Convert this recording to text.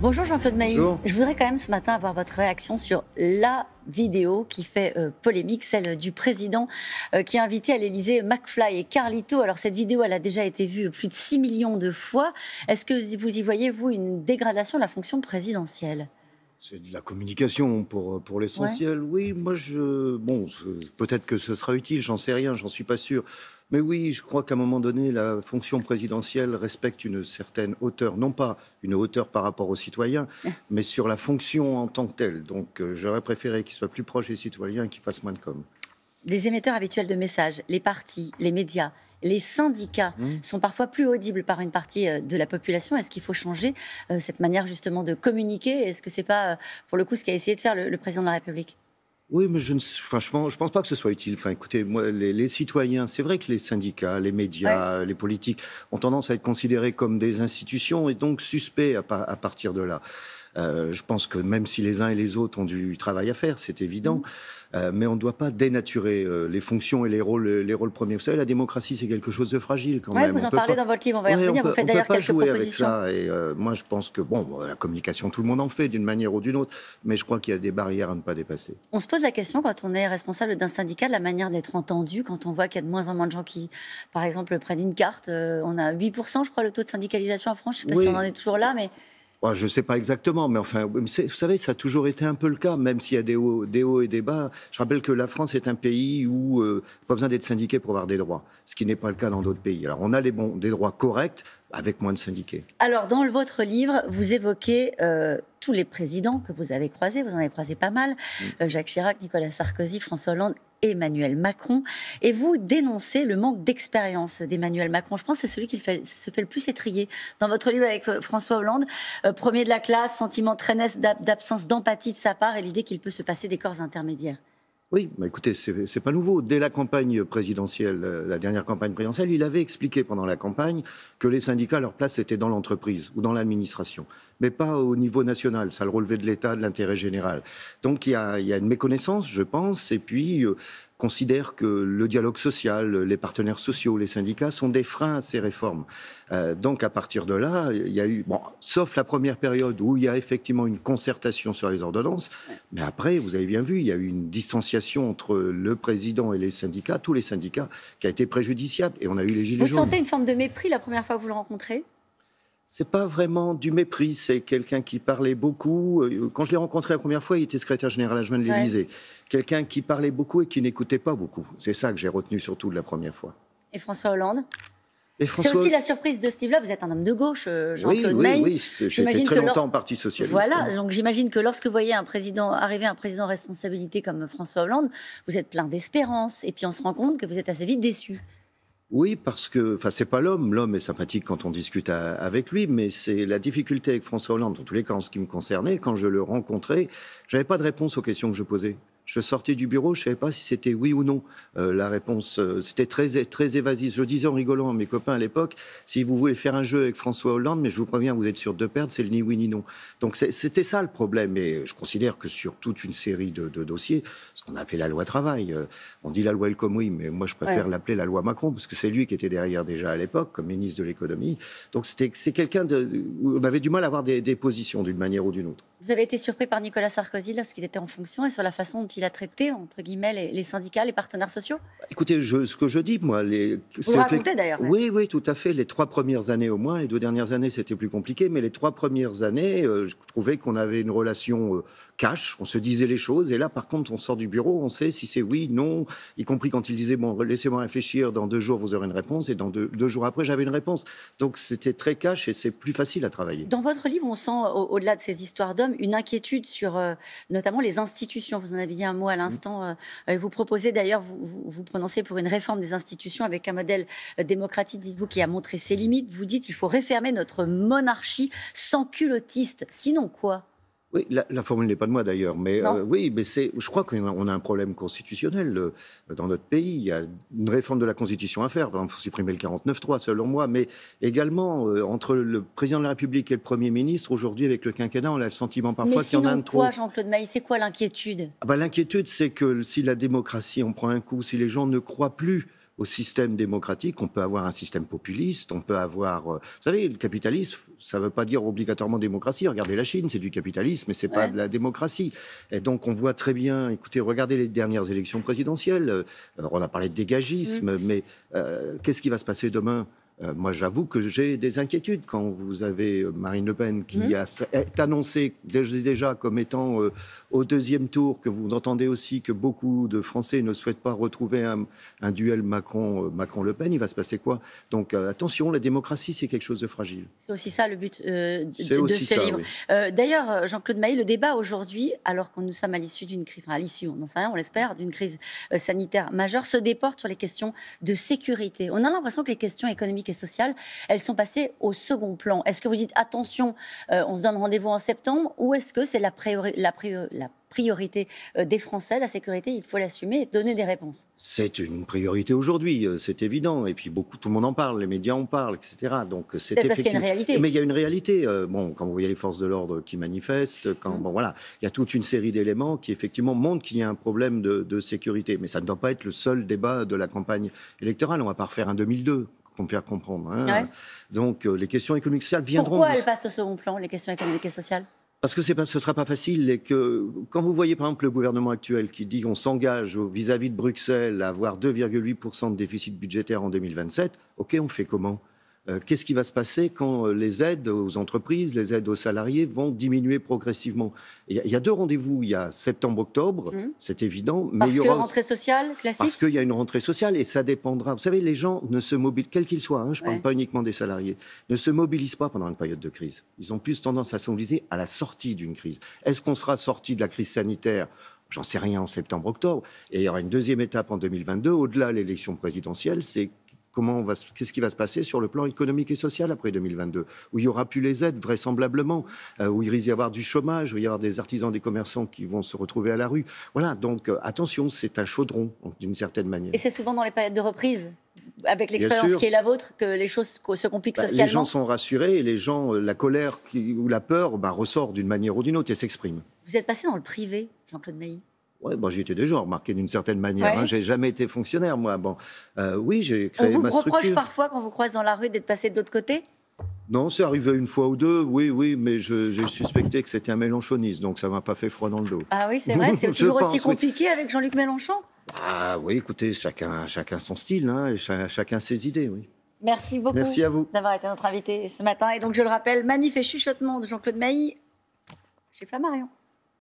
Bonjour Jean-Claude Mailly. Je voudrais quand même ce matin avoir votre réaction sur la vidéo qui fait euh, polémique, celle du président euh, qui a invité à l'Elysée McFly et Carlito. Alors cette vidéo, elle a déjà été vue plus de 6 millions de fois. Est-ce que vous y voyez, vous, une dégradation de la fonction présidentielle? C'est de la communication pour, pour l'essentiel. Oui, moi, je. Bon, peut-être que ce sera utile, j'en sais rien, j'en suis pas sûr. Mais oui, je crois qu'à un moment donné, la fonction présidentielle respecte une certaine hauteur, non pas une hauteur par rapport aux citoyens, mais sur la fonction en tant que telle. Donc euh, j'aurais préféré qu'il soit plus proche des citoyens et qu'il fasse moins de com. Les émetteurs habituels de messages, les partis, les médias, les syndicats mmh. sont parfois plus audibles par une partie euh, de la population. Est-ce qu'il faut changer euh, cette manière justement de communiquer? Est-ce que c'est pas, pour le coup, ce qu'a essayé de faire le président de la République? Oui, mais je ne franchement, je pense pas que ce soit utile. Enfin, écoutez, moi, les, citoyens, c'est vrai que les syndicats, les médias, les politiques ont tendance à être considérés comme des institutions et donc suspects à partir de là. Euh, je pense que même si les uns et les autres ont du travail à faire, c'est évident, euh, mais on ne doit pas dénaturer euh, les fonctions et les rôles, les rôles premiers. Vous savez, la démocratie, c'est quelque chose de fragile quand même. Vous en parlez dans votre livre, on va y revenir. vous faites d'ailleurs quelques jouer propositions. Avec ça, et moi, je pense que bon, la communication, tout le monde en fait d'une manière ou d'une autre, mais je crois qu'il y a des barrières à ne pas dépasser. On se pose la question quand on est responsable d'un syndicat, de la manière d'être entendu, quand on voit qu'il y a de moins en moins de gens qui, par exemple, prennent une carte. on a 8%, je crois, le taux de syndicalisation en France. Je ne sais pas si on en est toujours là, mais je ne sais pas exactement, mais enfin, vous savez, ça a toujours été un peu le cas, même s'il y a des hauts, des hauts, et des bas. Je rappelle que la France est un pays où euh, pas besoin d'être syndiqué pour avoir des droits, ce qui n'est pas le cas dans d'autres pays. Alors, on a les bons, des droits corrects, avec moins de syndiqués. Alors, dans votre livre, vous évoquez euh, tous les présidents que vous avez croisés, vous en avez croisé pas mal, mm. euh, Jacques Chirac, Nicolas Sarkozy, François Hollande Emmanuel Macron. Et vous dénoncez le manque d'expérience d'Emmanuel Macron. Je pense que c'est celui qui se fait le plus étrier. Dans votre livre avec euh, François Hollande, premier de la classe, sentiment très net d'absence d'empathie de sa part et l'idée qu'il peut se passer des corps intermédiaires. Oui, bah écoutez, c'est pas nouveau. Dès la campagne présidentielle, euh, la dernière campagne présidentielle, il avait expliqué pendant la campagne que les syndicats, leur place était dans l'entreprise ou dans l'administration, mais pas au niveau national. Ça le relevait de l'État, de l'intérêt général. Donc il y, a, une méconnaissance, je pense, et puis euh, considère que le dialogue social, les partenaires sociaux, les syndicats sont des freins à ces réformes. Euh, donc à partir de là, il y a eu, bon, sauf la première période où il y a effectivement une concertation sur les ordonnances, mais après, vous avez bien vu, il y a eu une distanciation entre le président et les syndicats, tous les syndicats, qui a été préjudiciable. Et on a eu les gilets jaunes. Vous sentez une forme de mépris la première fois que vous le rencontrez? C'est pas vraiment du mépris, c'est quelqu'un qui parlait beaucoup. Euh, quand je l'ai rencontré la première fois, il était secrétaire général adjoint de l'Élysée. Quelqu'un qui parlait beaucoup et qui n'écoutait pas beaucoup. C'est ça que j'ai retenu surtout de la première fois. Et François Hollande C'est aussi la surprise de ce livre-là. Vous êtes un homme de gauche, euh, Jean-Claude oui, Oui, oui, j'étais très longtemps au Parti Socialiste. Voilà, donc j'imagine que lorsque vous voyez un président, arriver un président de responsabilité comme François Hollande, vous êtes plein d'espérance. Et puis on se rend compte que vous êtes assez vite déçu. Oui, parce que, enfin, c'est pas l'homme. L'homme est sympathique quand on discute avec lui, mais c'est la difficulté avec François Hollande. En tous les cas, en ce qui me concernait, quand je le rencontrais, j'avais pas de réponse aux questions que je posais. Je sortais du bureau, je ne savais pas si c'était oui ou non. Euh, la réponse, euh, c'était très, très évasif. Je disais en rigolant à mes copains à l'époque, si vous voulez faire un jeu avec François Hollande, mais je vous préviens, vous êtes sûr de perdre, c'est le ni oui ni non. Donc c'était ça le problème. Et je considère que sur toute une série de, dossiers, ce qu'on a appelé la loi travail, euh, on dit la loi El oui, mais moi je préfère l'appeler la loi Macron, parce que c'est lui qui était derrière déjà à l'époque, comme ministre de l'économie. Donc c'est quelqu'un où on avait du mal à avoir des, des positions d'une manière ou d'une autre. Vous avez été surpris par Nicolas Sarkozy lorsqu'il était en fonction et sur la façon dont il a traité, entre guillemets, les, syndicats, les partenaires sociaux? Écoutez, ce que je dis, moi... Les, Vous le racontez d'ailleurs. Oui, oui, tout à fait. Les trois premières années au moins, les deux dernières années, c'était plus compliqué, mais les trois premières années, euh, je trouvais qu'on avait une relation euh, cash, on se disait les choses, et là, par contre, on sort du bureau, on sait si c'est oui, non, y compris quand il disait, bon, laissez-moi réfléchir, dans deux jours, vous aurez une réponse, et dans deux, jours après, j'avais une réponse. Donc, c'était très cash, et c'est plus facile à travailler. Dans votre livre, on sent, au-delà de ces histoires d'hommes, une inquiétude sur euh, notamment les institutions. Vous en dit un mot à l'instant. Euh, euh, vous proposez d'ailleurs, vous, vous, prononcez pour une réforme des institutions avec un modèle démocratique, dites-vous, qui a montré ses limites. Vous dites, il faut réformer notre monarchie sans culottiste. Sinon quoi? Oui, la, formule n'est pas de moi d'ailleurs, mais euh, oui, mais c'est, je crois qu'on a un problème constitutionnel euh, dans notre pays. Il y a une réforme de la Constitution à faire. il faut supprimer le 49.3 selon moi, mais également euh, entre le président de la République et le Premier ministre, aujourd'hui avec le quinquennat, on a le sentiment parfois qu'il y en a un trop. quoi, Jean-Claude Maïs C'est quoi l'inquiétude? Ah bah, L'inquiétude, c'est que si la démocratie en prend un coup, si les gens ne croient plus au système démocratique. On peut avoir un système populiste, on peut avoir... Euh, vous savez, le capitalisme, ça ne veut pas dire obligatoirement démocratie. Regardez la Chine, c'est du capitalisme, mais c'est pas de la démocratie. Et donc on voit très bien, écoutez, regardez les dernières élections présidentielles. Euh, on a parlé de dégagisme, mm. mais euh, qu'est-ce qui va se passer demain? Euh, moi, j'avoue que j'ai des inquiétudes quand vous avez euh, Marine Le Pen qui mmh. est annoncée déjà comme étant euh, au deuxième tour, que vous entendez aussi que beaucoup de Français ne souhaitent pas retrouver un, duel Macron-Le Pen. Il va se passer quoi? Donc attention, la démocratie, c'est quelque chose de fragile. C'est aussi ça le but de, ce livre. D'ailleurs, Jean-Claude Maillet, le débat aujourd'hui, alors qu'on nous sommes à l'issue d'une crise, enfin à l'issue, on n'en sait rien, on l'espère, d'une crise sanitaire majeure, se déporte sur les questions de sécurité. On a l'impression que les questions économiques et sociales, elles sont passées au second plan. Est-ce que vous dites attention, euh, on se donne rendez-vous en septembre, ou est-ce que c'est la, la, la priorité euh, des Français, la sécurité, il faut l'assumer et donner des réponses. C'est une priorité aujourd'hui, euh, c'est évident. Et puis beaucoup, tout le monde en parle, les médias en parlent, etc. Donc c'est parce qu'il y a une réalité. Mais il y a une réalité. Bon, quand vous voyez les forces de l'ordre qui manifestent, quand mmh. bon voilà, il y a toute une série d'éléments qui effectivement montrent qu'il y a un problème de, de, sécurité. Mais ça ne doit pas être le seul débat de la campagne électorale. On va pas refaire un 2002 pour me faire comprendre. Hein. Donc euh, les questions économiques et sociales viendront. Pourquoi elles passent au second plan, les questions économiques et sociales? Parce que pas, ce ne sera pas facile et que quand vous voyez par exemple le gouvernement actuel qui dit qu'on s'engage vis-à-vis de Bruxelles à avoir 2,8% de déficit budgétaire en 2027, ok, on fait comment? Qu'est-ce qui va se passer quand euh, les aides aux entreprises, les aides aux salariés vont diminuer progressivement? Il y, a deux rendez-vous. Il y a septembre-octobre, mmh. c'est évident. Parce qu'il y aura... rentrée sociale classique? Parce qu'il y a une rentrée sociale et ça dépendra. Vous savez, les gens ne se mobilisent, quels qu'ils soient, hein, je ne parle pas uniquement des salariés, ne se mobilisent pas pendant une période de crise. Ils ont plus tendance à se mobiliser à la sortie d'une crise. Est-ce qu'on sera sorti de la crise sanitaire? J'en sais rien en septembre-octobre. Et il y aura une deuxième étape en 2022, au-delà de l'élection présidentielle, c'est qu'est-ce qui va se passer sur le plan économique et social après 2022, où il n'y aura plus les aides vraisemblablement, euh, où il risque d'y avoir du chômage, où il y aura des artisans, des commerçants qui vont se retrouver à la rue. Voilà, donc euh, attention, c'est un chaudron d'une certaine manière. Et c'est souvent dans les périodes de reprise avec l'expérience qui est la vôtre, que les choses se compliquent bah, socialement Les gens sont rassurés et les gens, euh, la colère ou la peur bah, ressort d'une manière ou d'une autre et s'exprime. Vous êtes passé dans le privé, Jean-Claude Mailly? Ouais, bon, j'y étais déjà remarqué d'une certaine manière. Je Hein. J'ai jamais été fonctionnaire, moi. Bon, euh, oui, j'ai créé ma structure. On vous reproche parfois, quand vous croisez dans la rue, d'être passé de l'autre côté? Non, c'est arrivé une fois ou deux, oui, oui, mais j'ai suspecté que c'était un mélenchoniste, donc ça m'a pas fait froid dans le dos. Ah oui, c'est vrai, c'est toujours aussi compliqué avec Jean-Luc Mélenchon? Ah oui, écoutez, chacun, chacun son style, hein, et chacun ses idées, oui. Merci beaucoup Merci à vous. d'avoir été notre invité ce matin. Et donc, je le rappelle, manif et chuchotement de Jean-Claude Mailly chez Flammarion.